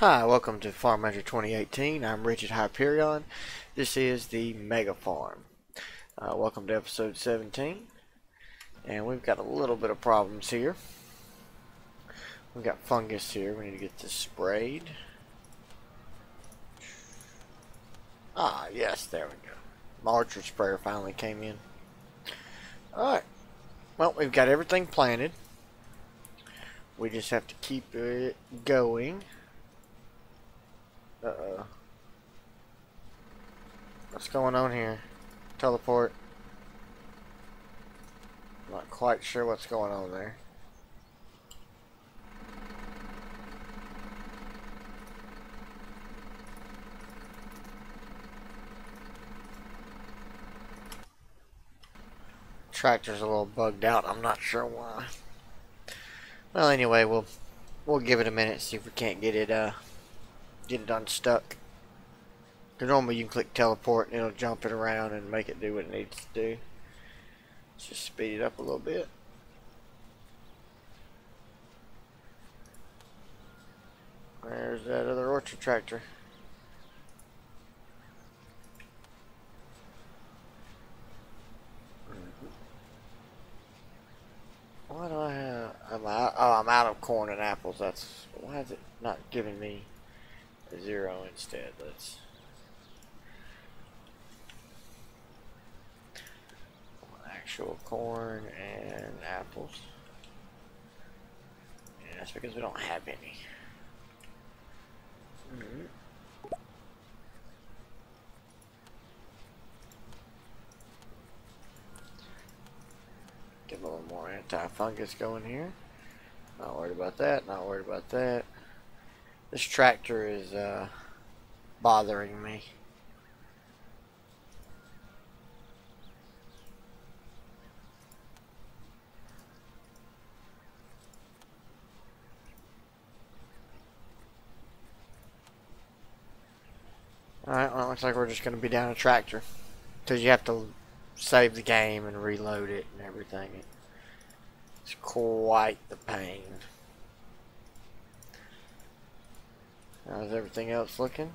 Hi, welcome to Farm Manager 2018. I'm Rigid Hyperion. This is the Mega Farm. Uh, welcome to episode 17. And we've got a little bit of problems here. We've got fungus here. We need to get this sprayed. Ah, yes, there we go. My orchard sprayer finally came in. Alright. Well, we've got everything planted. We just have to keep it going. Uh-oh. What's going on here? Teleport. Not quite sure what's going on there. Tractor's a little bugged out. I'm not sure why. Well, anyway, we'll we'll give it a minute see if we can't get it uh get it unstuck. Because normally you can click teleport and it'll jump it around and make it do what it needs to do. Let's just speed it up a little bit. There's that other orchard tractor. Why do I have? I'm out. Oh, I'm out of corn and apples. That's why is it not giving me zero instead? Let's. Actual corn and apples. Yeah, that's because we don't have any. Mm -hmm. Get a little more anti-fungus going here. Not worried about that, not worried about that. This tractor is uh, bothering me. Alright, well, it looks like we're just going to be down a tractor. Because you have to save the game and reload it and everything. It's quite the pain. How's everything else looking?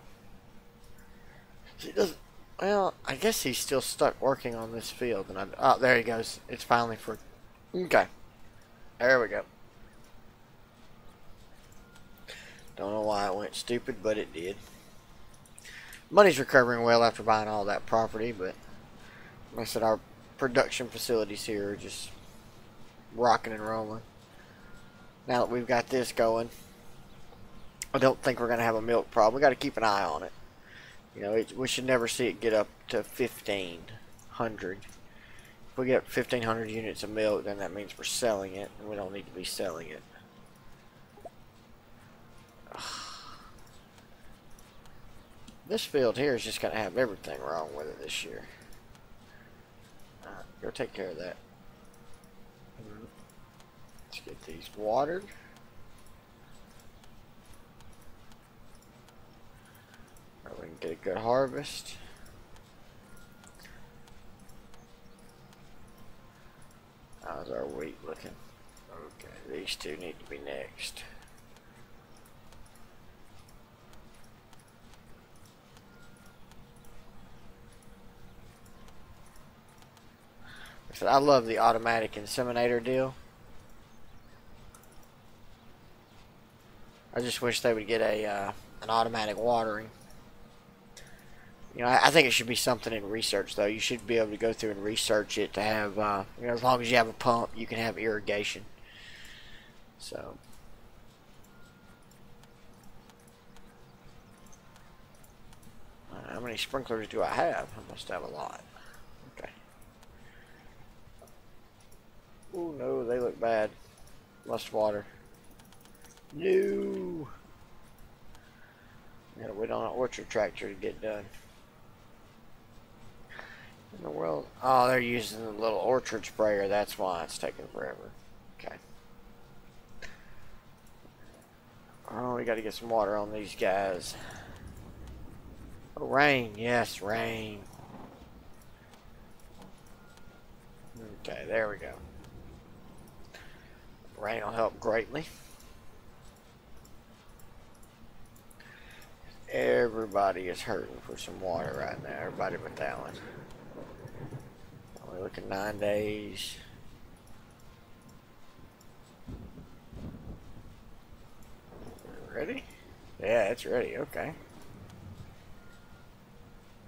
He doesn't. Well, I guess he's still stuck working on this field. And I, oh, there he goes. It's finally for. Okay, there we go. Don't know why it went stupid, but it did. Money's recovering well after buying all that property, but like I said, our production facilities here are just rocking and rolling. Now that we've got this going, I don't think we're going to have a milk problem. we got to keep an eye on it. You know, it, we should never see it get up to 1,500. If we get 1,500 units of milk, then that means we're selling it, and we don't need to be selling it. This field here is just going to have everything wrong with it this year. Go take care of that. Let's get these watered. Right, we can get a good harvest. How's our wheat looking? Okay, these two need to be next. I love the automatic inseminator deal. I just wish they would get a uh, an automatic watering. You know, I, I, think it should be something in research though. You should be able to go through and research it to have, uh, you know, as long as you have a pump, you can have irrigation. So. Uh, how many sprinklers do I have? I must have a lot. Okay. Oh no, they look bad. Must water. No. Gotta wait on an orchard tractor to get done. In the world? Oh, they're using the little orchard sprayer. That's why it's taking forever. Okay. Oh, we gotta get some water on these guys. Oh, rain. Yes, rain. Okay, there we go. Rain will help greatly. Everybody is hurting for some water right now. Everybody but that one. Only looking nine days. Ready? Yeah, it's ready. Okay.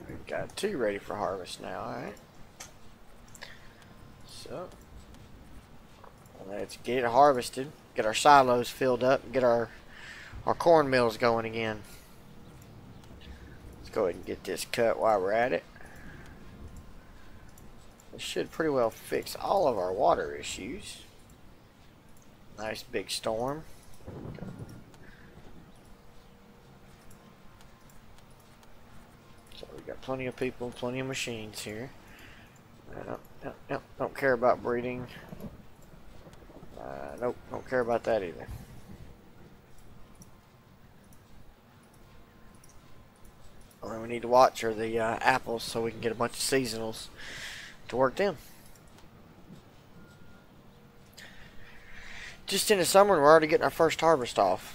We've got two ready for harvest now, alright? So, let's get it harvested, get our silos filled up, get our, our corn mills going again. Let's go ahead and get this cut while we're at it. Should pretty well fix all of our water issues. Nice big storm. So we got plenty of people, plenty of machines here. Uh, nope, nope, don't care about breeding. Uh, nope, don't care about that either. Only we need to watch are the uh, apples so we can get a bunch of seasonals to work them. Just in the summer, we're already getting our first harvest off.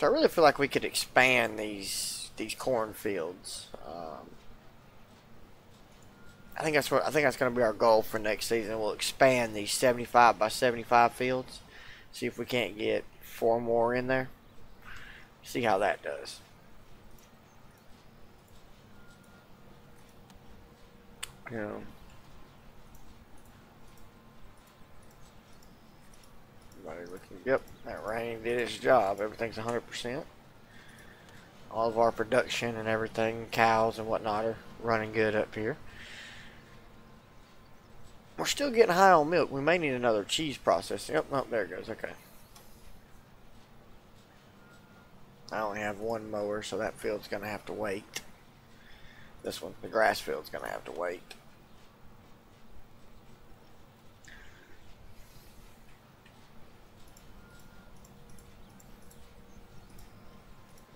So I really feel like we could expand these these cornfields. Um, I think that's what I think that's going to be our goal for next season. We'll expand these 75 by 75 fields. See if we can't get four more in there. See how that does. Yeah. looking. Yep, that rain did its job. Everything's 100%. All of our production and everything, cows and whatnot, are running good up here. We're still getting high on milk. We may need another cheese processing. Yep, oh, there it goes. Okay. I only have one mower, so that field's going to have to wait. This one, the grass field's going to have to wait.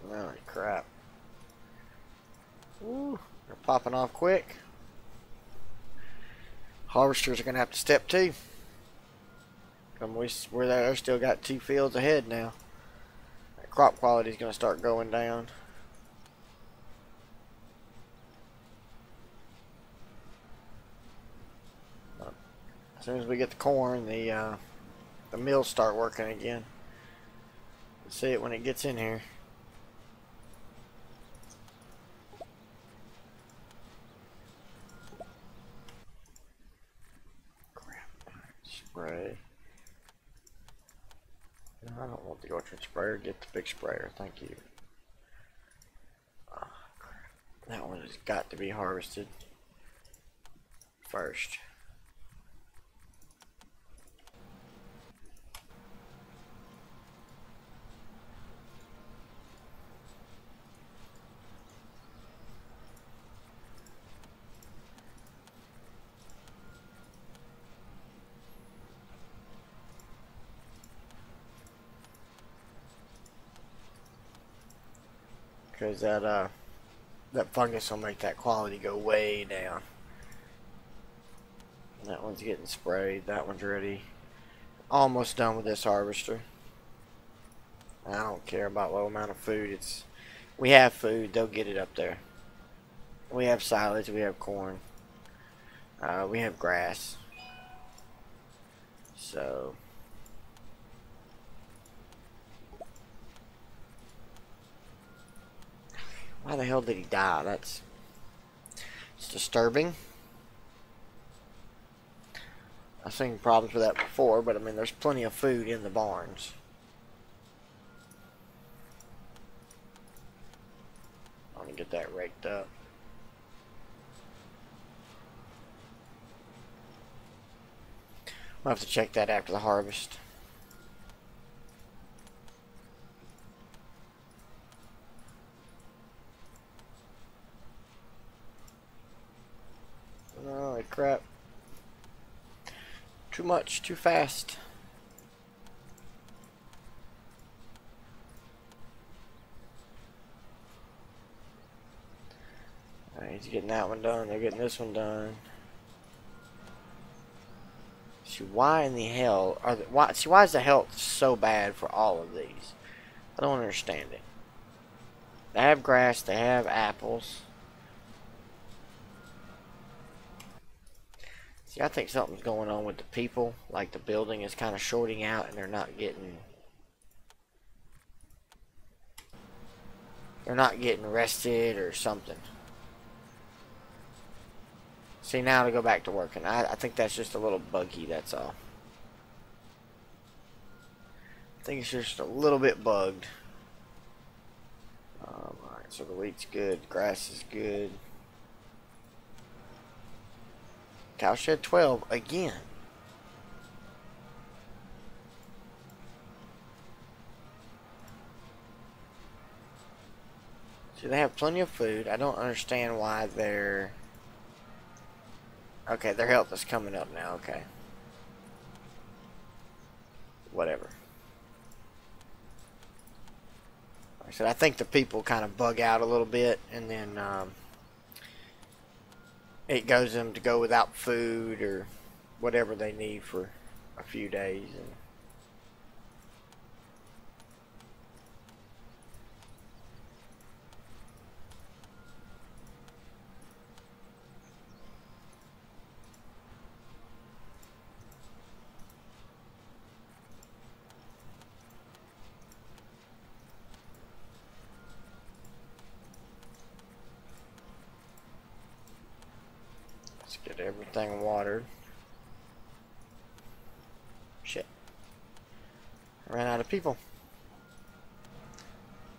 Holy crap. They're popping off quick. Harvesters are going to have to step two. Come we, we're there, still got two fields ahead now. That crop quality is going to start going down. As soon as we get the corn, the uh, the mills start working again. see it when it gets in here. spray. No, I don't want the orchard sprayer. Get the big sprayer. Thank you. Oh, that one has got to be harvested first. Because that uh that fungus will make that quality go way down. That one's getting sprayed. That one's ready. Almost done with this harvester. I don't care about low amount of food. It's we have food. They'll get it up there. We have silage. We have corn. Uh, we have grass. So. Why the hell did he die? That's it's disturbing. I've seen problems with that before, but I mean, there's plenty of food in the barns. I want to get that raked up. We'll have to check that after the harvest. Holy crap. Too much, too fast. He's getting that one done. They're getting this one done. See, why in the hell are the, why? See, why is the health so bad for all of these? I don't understand it. They have grass, they have apples. See, I think something's going on with the people. Like the building is kind of shorting out and they're not getting... They're not getting rested or something. See, now to go back to working. I, I think that's just a little buggy, that's all. I think it's just a little bit bugged. Um, Alright, so the wheat's good, grass is good. Cowshed 12 again. So they have plenty of food. I don't understand why they're... Okay, their health is coming up now, okay. Whatever. Like I said, I think the people kind of bug out a little bit, and then um, it goes them to go without food or whatever they need for a few days. And Let's get everything watered. Shit. I ran out of people.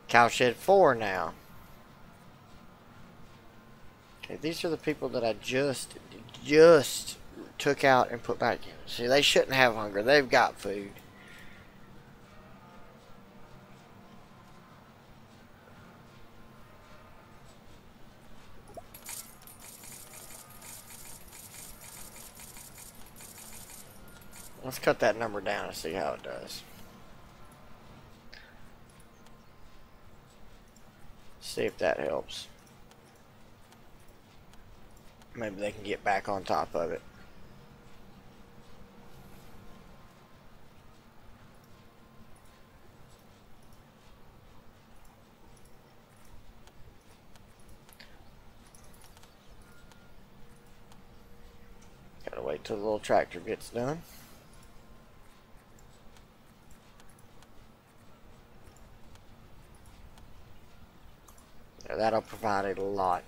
Cowshed 4 now. Okay, these are the people that I just, just took out and put back in. See, they shouldn't have hunger. They've got food. Let's cut that number down and see how it does. See if that helps. Maybe they can get back on top of it. Gotta wait till the little tractor gets done. That'll provide a lot.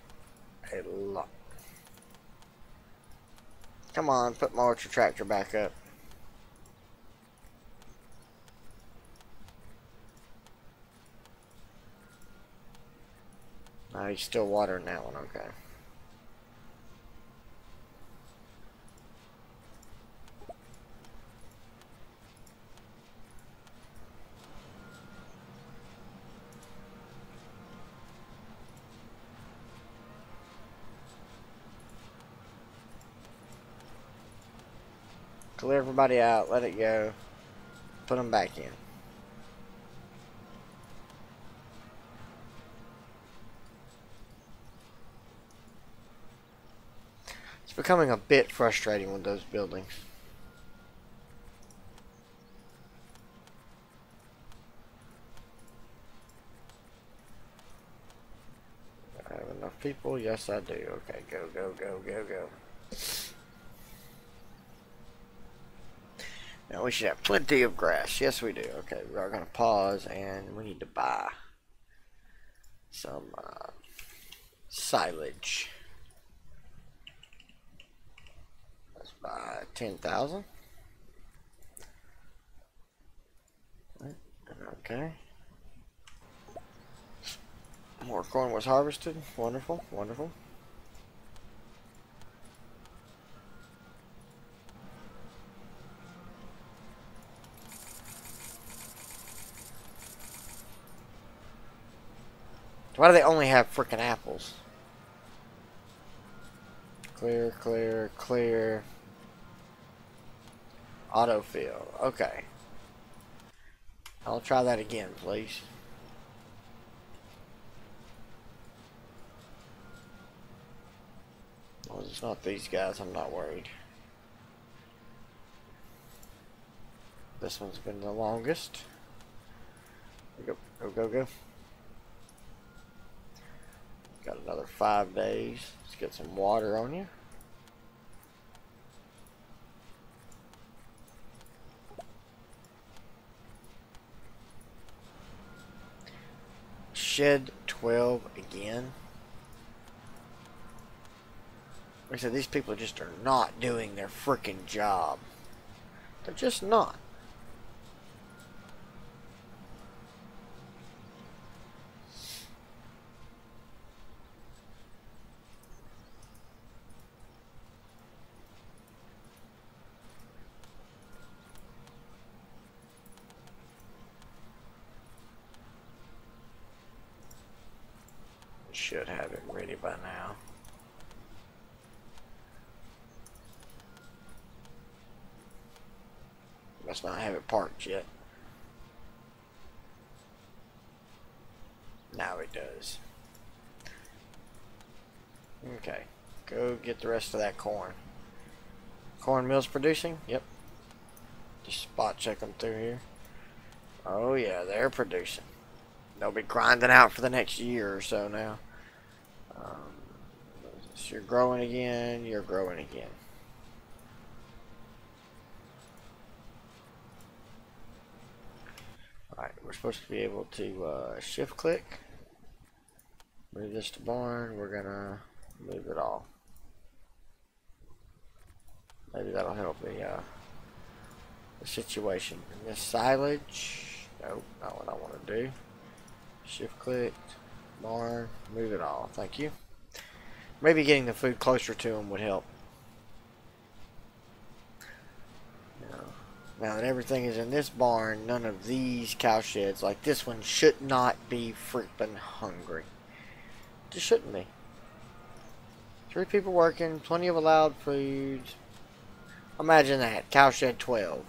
A lot. Come on, put my orchard tractor back up. Oh, he's still watering that one, okay. Clear everybody out, let it go. Put them back in. It's becoming a bit frustrating with those buildings. I have enough people? Yes, I do. Okay, go, go, go, go, go. Now we should have plenty of grass. Yes, we do. Okay, we are going to pause and we need to buy some uh, silage. Let's buy 10,000. Okay. More corn was harvested. Wonderful, wonderful. Why do they only have freaking apples? Clear, clear, clear. Autofill. Okay. I'll try that again, please. Well, it's not these guys. I'm not worried. This one's been the longest. Go, go, go, go. Got another five days. Let's get some water on you. Shed 12 again. Like I said, these people just are not doing their freaking job. They're just not. Should have it ready by now. Must not have it parked yet. Now it does. Okay. Go get the rest of that corn. Corn mill's producing? Yep. Just spot check them through here. Oh yeah, they're producing. They'll be grinding out for the next year or so now. Um, so you're growing again, you're growing again. Alright, we're supposed to be able to uh, shift click. Move this to barn. We're gonna move it all. Maybe that'll help the, uh, the situation. And this silage, nope, not what I want to do. Shift click, barn, move it all. Thank you. Maybe getting the food closer to them would help. Now that everything is in this barn, none of these cow sheds, like this one, should not be freaking hungry. Just shouldn't be. Three people working, plenty of allowed food. Imagine that. Cowshed 12.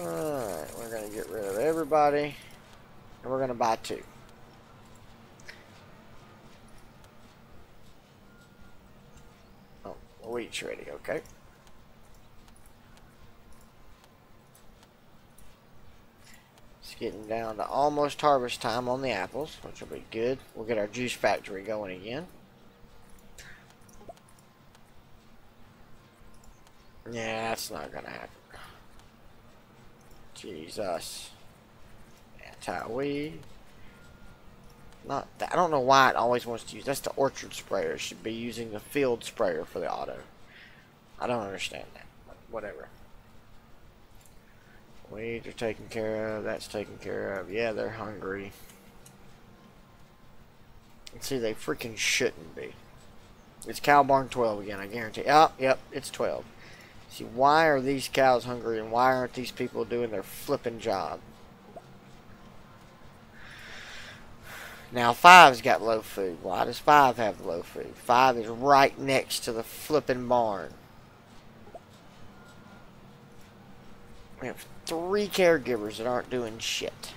Alright, we're going to get rid of everybody. And we're going to buy two. Oh, wheat's ready, okay. It's getting down to almost harvest time on the apples, which will be good. We'll get our juice factory going again. Yeah, that's not gonna happen. Jesus. Anti-weed. Not that. I don't know why it always wants to use. That's the orchard sprayer. It should be using the field sprayer for the auto. I don't understand that. Whatever. Weeds are taken care of. That's taken care of. Yeah, they're hungry. See, they freaking shouldn't be. It's cow barn 12 again, I guarantee. Oh, yep, it's 12. See, why are these cows hungry and why aren't these people doing their flipping job? Now, Five's got low food. Why does Five have low food? Five is right next to the flipping barn. We have three caregivers that aren't doing shit.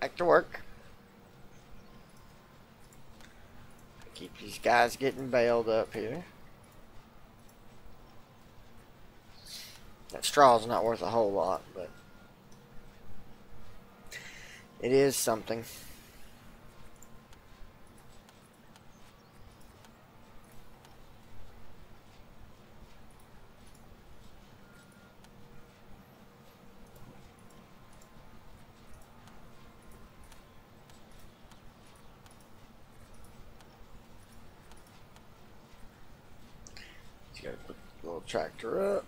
Back to work. Keep these guys getting baled up here. That straw's not worth a whole lot, but it is something. Tractor up.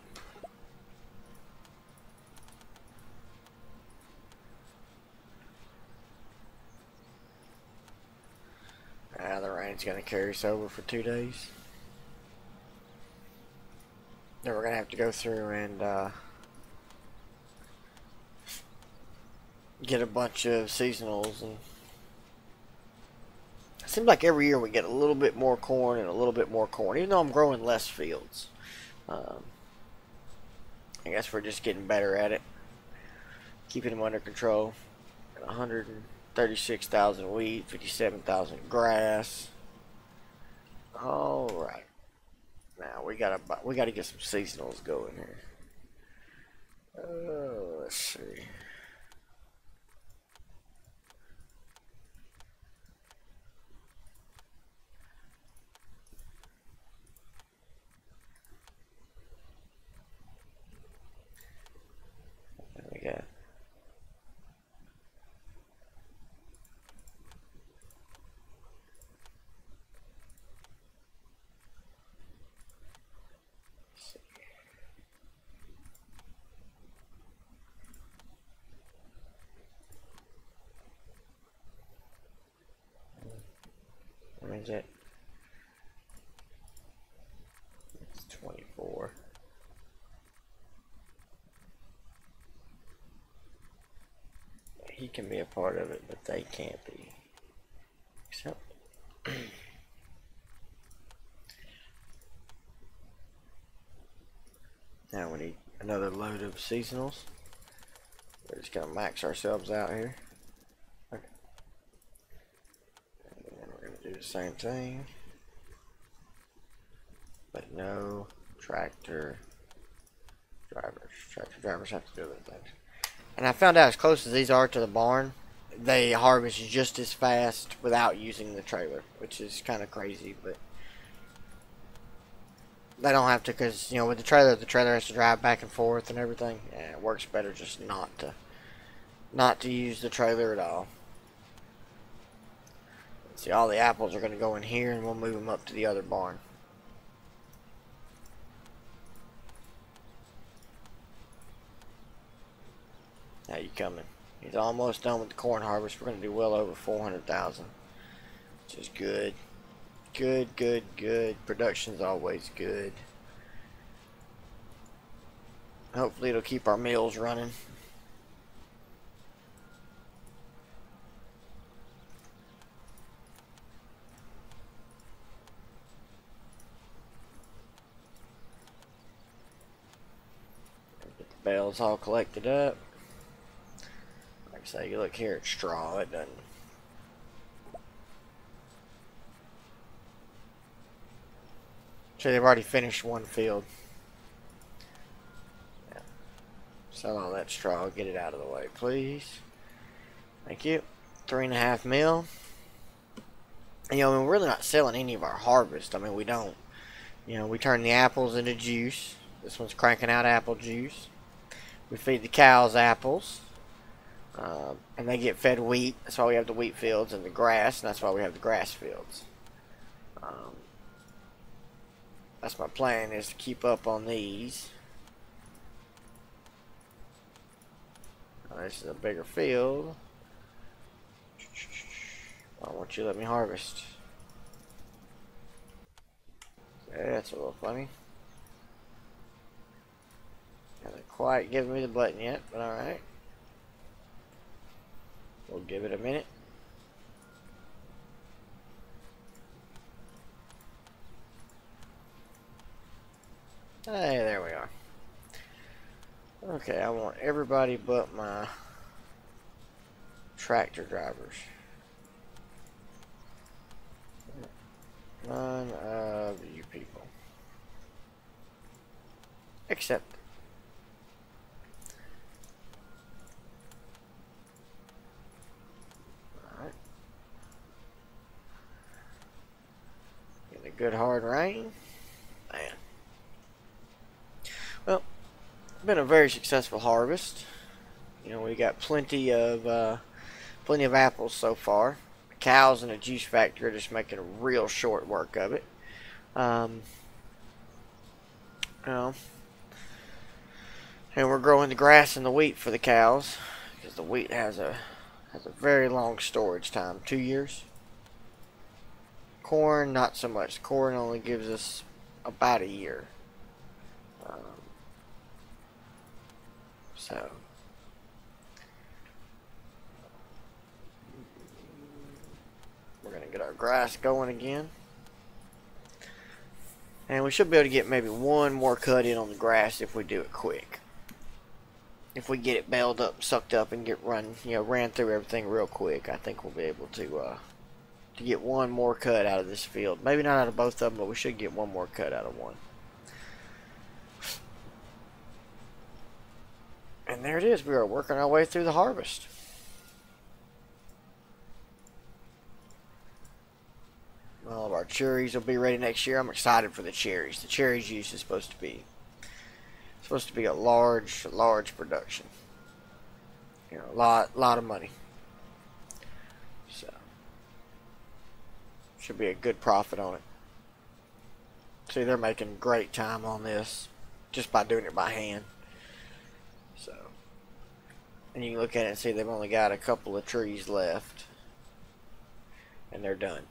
Ah, the rain's going to carry us over for two days. Then we're going to have to go through and uh, get a bunch of seasonals. and It seems like every year we get a little bit more corn and a little bit more corn, even though I'm growing less fields. Um, I guess we're just getting better at it. Keeping them under control. 136,000 wheat, 57,000 grass. Alright. Now we gotta we gotta get some seasonals going here. Uh, let's see. There we go. Where is it? It's 24. He can be a part of it, but they can't be. Except. now we need another load of seasonals. We're just gonna max ourselves out here. Okay. And then we're gonna do the same thing. But no tractor drivers. Tractor drivers have to do other things. And I found out as close as these are to the barn, they harvest just as fast without using the trailer, which is kind of crazy, but they don't have to because, you know, with the trailer, the trailer has to drive back and forth and everything. Yeah, it works better just not to, not to use the trailer at all. See, all the apples are going to go in here and we'll move them up to the other barn. How you coming? He's almost done with the corn harvest. We're going to do well over 400,000. Which is good. Good, good, good. Production's always good. Hopefully it'll keep our mills running. Get the bales all collected up. Say, you look here at straw, it doesn't. So they've already finished one field. Yeah. Sell all that straw, get it out of the way, please. Thank you. Three and a half mil. You know, I mean, we're really not selling any of our harvest. I mean, we don't. You know, we turn the apples into juice. This one's cranking out apple juice. We feed the cows apples. Um, and they get fed wheat. That's why we have the wheat fields and the grass, and that's why we have the grass fields. Um, that's my plan is to keep up on these. Oh, this is a bigger field. Why won't you let me harvest? Okay, that's a little funny. Hasn't quite given me the button yet, but alright. We'll give it a minute. Hey, there we are. Okay, I want everybody but my tractor drivers. None of you people. Except Alright. Get a good hard rain. Man. Well, been a very successful harvest. You know, we got plenty of uh, plenty of apples so far. The cows and the juice factory are just making a real short work of it. Um, and we're growing the grass and the wheat for the cows because the wheat has a has a very long storage time, two years. Corn, not so much. Corn only gives us about a year. Um, so. We're going to get our grass going again. And we should be able to get maybe one more cut in on the grass if we do it quick. If we get it baled up, sucked up, and get run, you know, ran through everything real quick, I think we'll be able to, uh, to get one more cut out of this field. Maybe not out of both of them, but we should get one more cut out of one. And there it is. We are working our way through the harvest. All of our cherries will be ready next year. I'm excited for the cherries. The cherry juice is supposed to be supposed to be a large, large production. You know, a lot, lot of money. Should be a good profit on it. See, they're making great time on this just by doing it by hand. So, and you look at it and see they've only got a couple of trees left, and they're done.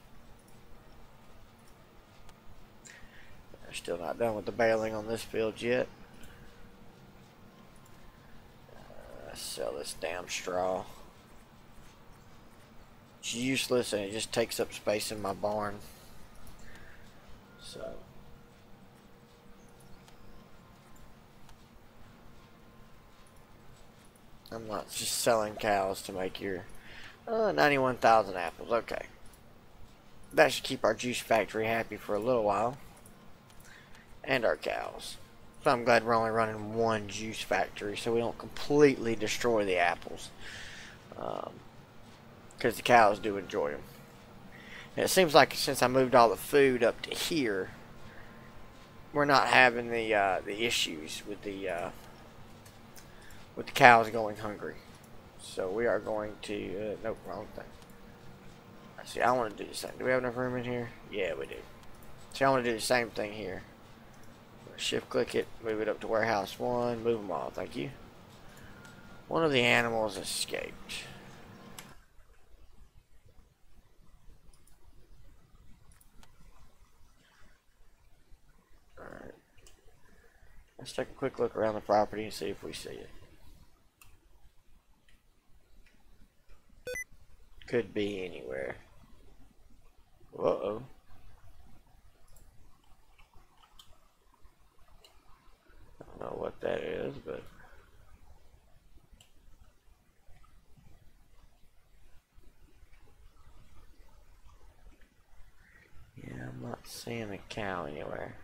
They're still not done with the baling on this field yet. Uh, sell this damn straw. It's useless and it just takes up space in my barn. So. I'm not just selling cows to make your uh, 91,000 apples. Okay. That should keep our juice factory happy for a little while. And our cows. So I'm glad we're only running one juice factory so we don't completely destroy the apples. Because the cows do enjoy them. And it seems like since I moved all the food up to here, we're not having the uh, the issues with the uh, with the cows going hungry. So we are going to, uh, nope, wrong thing. See, I want to do the same. Do we have enough room in here? Yeah, we do. See, I want to do the same thing here. Shift click it, move it up to warehouse one, move them all, thank you. One of the animals escaped. Alright. Let's take a quick look around the property and see if we see it. Could be anywhere. Uh-oh. Don't know what that is, but... Yeah, I'm not seeing a cow anywhere.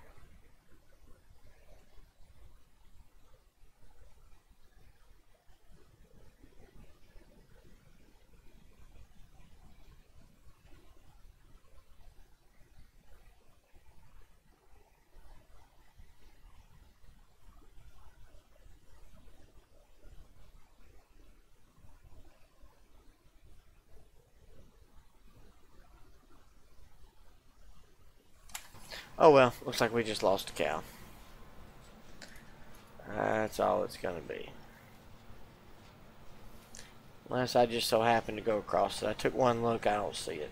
Oh well, looks like we just lost a cow. That's all it's to be. Unless I just so happen to go across it. I took one look, I don't see it.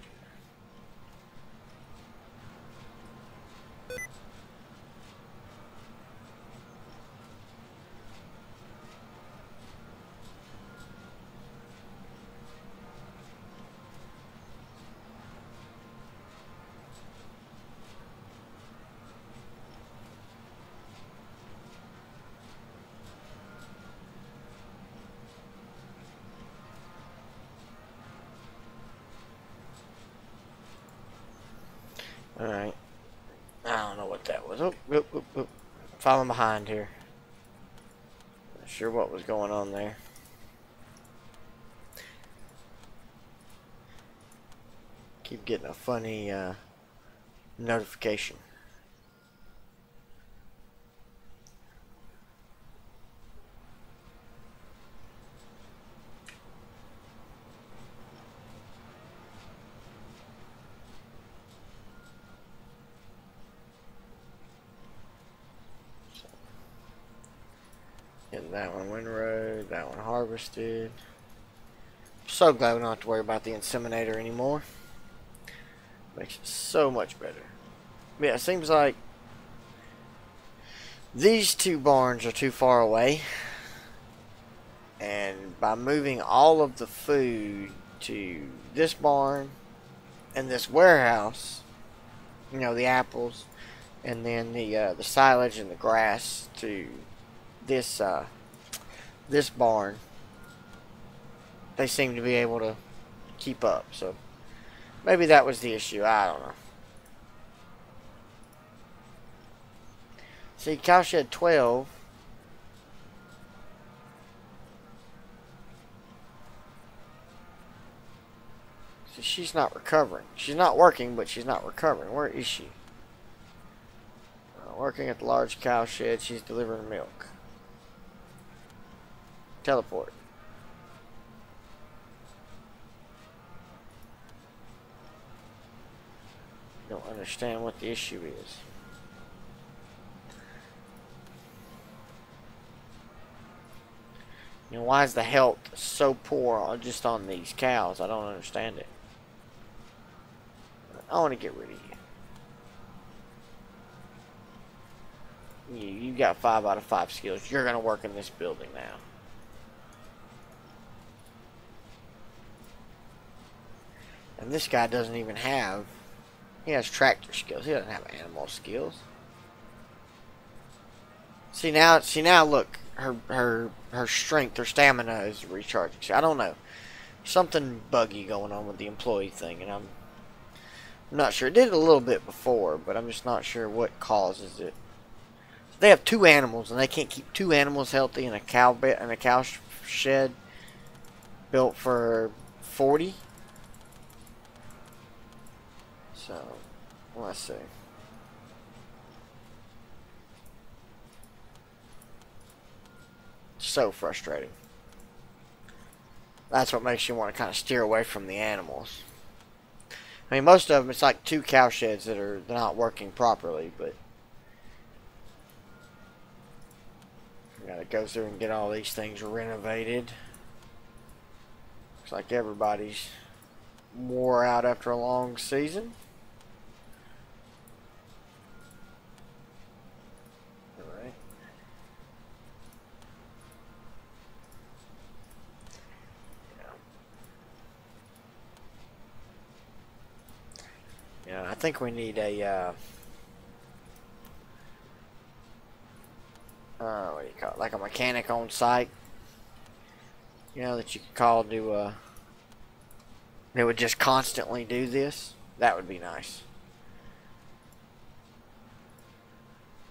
Alright. I don't know what that was. Oh, oh, oh, oh. Falling behind here. Not sure what was going on there. Keep getting a funny uh, notification. That one windrow, that one harvested. So glad we don't have to worry about the inseminator anymore. Makes it so much better. Yeah, it seems like these two barns are too far away. And by moving all of the food to this barn and this warehouse, you know, the apples, and then the uh, the silage and the grass to this uh, this barn, they seem to be able to keep up. So maybe that was the issue. I don't know. See, cowshed 12. See, she's not recovering. She's not working, but she's not recovering. Where is she? Uh, working at the large cow shed, she's delivering milk. Teleport. Don't understand what the issue is. You know, why is the health so poor just on these cows? I don't understand it. I want to get rid of you. You, you got five out of five skills. You're going to work in this building now. And this guy doesn't even have... He has tractor skills. He doesn't have animal skills. See now, see now, look her her her strength, her stamina is recharging. I don't know. Something buggy going on with the employee thing, and I'm, I'm not sure. It did it a little bit before, but I'm just not sure what causes it. So they have two animals, and they can't keep two animals healthy in a cow bed in a cow shed built for 40. So let's see. so frustrating. That's what makes you want to kind of steer away from the animals. I mean, most of them, it's like two cow sheds that are not working properly, but we gotta go through and get all these things renovated. Looks like everybody's wore out after a long season. Yeah, I think we need a, uh, uh, what do you call it, like a mechanic on site, you know, that you could call to, uh, they would just constantly do this. That would be nice.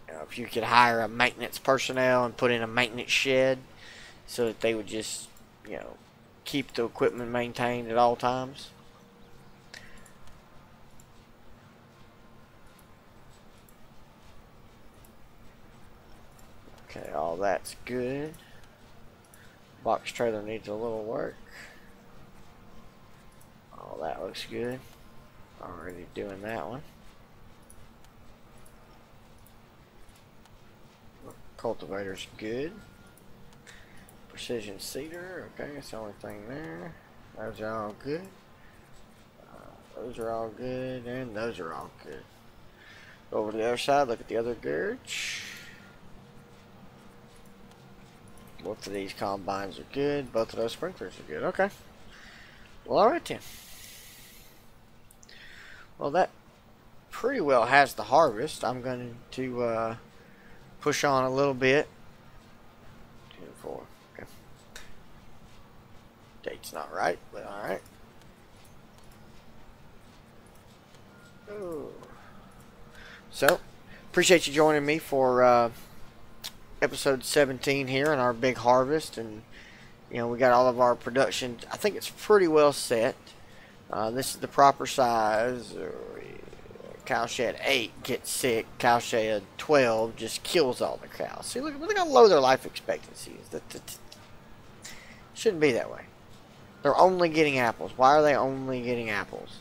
You know, if you could hire a maintenance personnel and put in a maintenance shed so that they would just, you know, keep the equipment maintained at all times. Okay, all that's good. Box trailer needs a little work. All that looks good. Already doing that one. Cultivator's good. Precision seeder, okay, that's the only thing there. Those are all good. Uh, those are all good, and those are all good. Go Over to the other side, look at the other garage. Both of these combines are good. Both of those sprinklers are good. Okay. Well, alright then. Well, that pretty well has the harvest. I'm going to uh, push on a little bit. Two, and four. Okay. Date's not right, but alright. So, appreciate you joining me for uh, episode 17 here in our big harvest and you know we got all of our production. I think it's pretty well set. Uh, this is the proper size. Cowshed 8 gets sick. Cowshed 12 just kills all the cows. See look, look how low their life expectancy is. That shouldn't be that way. They're only getting apples. Why are they only getting apples?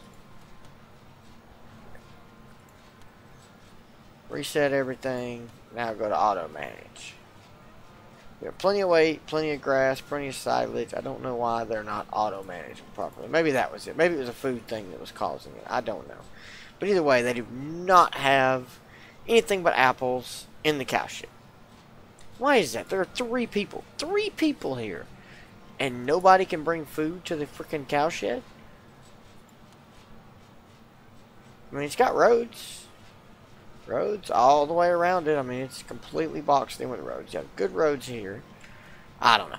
Reset everything. Now go to auto manage. We have plenty of weight, plenty of grass, plenty of silage. I don't know why they're not auto managing properly. Maybe that was it. Maybe it was a food thing that was causing it. I don't know. But either way, they do not have anything but apples in the cow shed. Why is that? There are three people. Three people here. And nobody can bring food to the freaking cow shed? I mean, it's got roads roads all the way around it. I mean, it's completely boxed in with roads. You have good roads here. I don't know.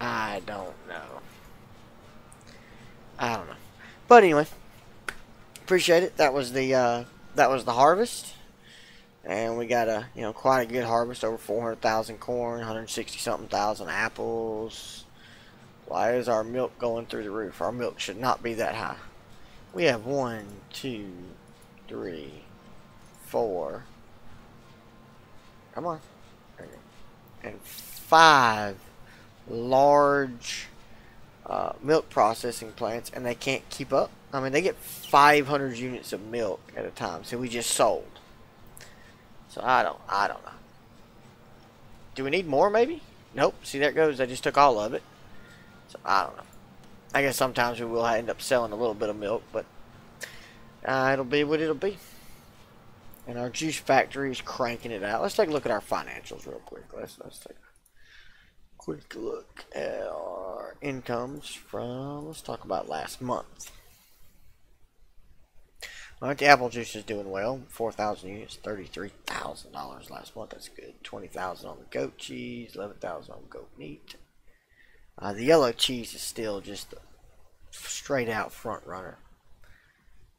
I don't know. I don't know. But anyway, appreciate it. That was the uh, that was the harvest, and we got a you know quite a good harvest. Over 400,000 corn, 160 something thousand apples, Why is our milk going through the roof? Our milk should not be that high. We have one, two, three, four. Come on. And five large uh, milk processing plants, and they can't keep up. I mean, they get 500 units of milk at a time. So we just sold. So I don't, I don't know. Do we need more? Maybe. Nope. See, there it goes. I just took all of it. So I don't know. I guess sometimes we will end up selling a little bit of milk, but uh, it'll be what it'll be. And our juice factory is cranking it out. Let's take a look at our financials real quick. Let's let's take a quick look at our incomes from. Let's talk about last month. All right, the apple juice is doing well. 4,000 units, $33,000 last month. That's good. 20,000 on the goat cheese, 11,000 on goat meat. Uh, the yellow cheese is still just straight out front runner.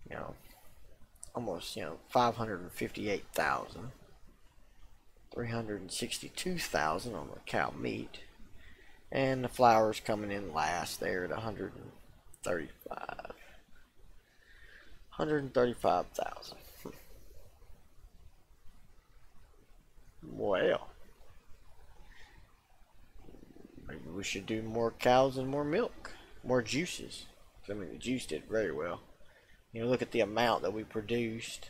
You know, almost, you know, 558,000. 362,000 on the cow meat. And the flour's coming in last there at 135. 135,000. Hmm. Well, maybe we should do more cows and more milk, more juices. I mean, the juice did very well. You know, look at the amount that we produced.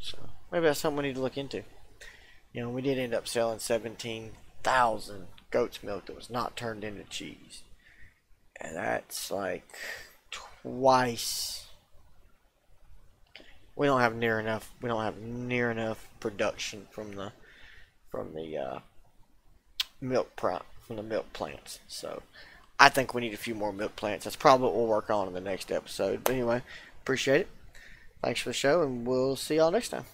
So maybe that's something we need to look into. You know, we did end up selling 17,000 goat's milk that was not turned into cheese. And that's like twice. We don't have near enough. We don't have near enough production from the from the uh, milk from the milk plants. So I think we need a few more milk plants. That's probably what we'll work on in the next episode. But anyway, appreciate it. Thanks for the show, and we'll see y'all next time.